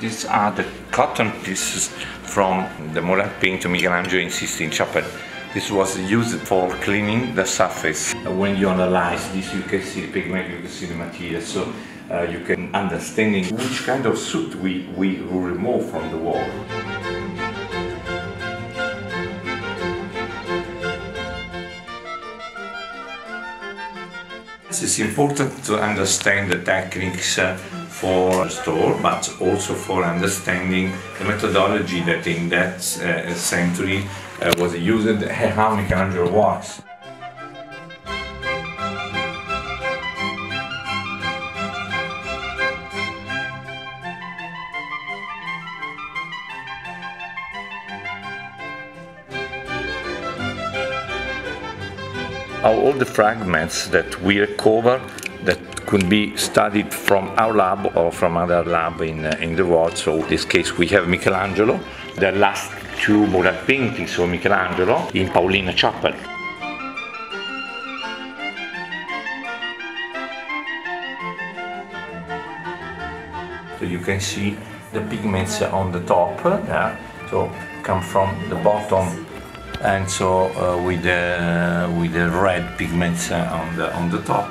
these are the cotton pieces from the mural painter Michelangelo in Sistine Chapel. This was used for cleaning the surface. When you analyze this, you can see the pigment, you can see the material, so uh, you can understand which kind of soot we, we remove from the wall. It's important to understand the techniques uh, for store, but also for understanding the methodology that in that uh, century uh, was used how Michelangelo works. all the fragments that we recover that could be studied from our lab or from other lab in, uh, in the world. So in this case we have Michelangelo, the last two mural paintings of Michelangelo in Paolina Chapel. So you can see the pigments on the top, yeah? so come from the bottom and so uh, with the with the red pigments uh, on the on the top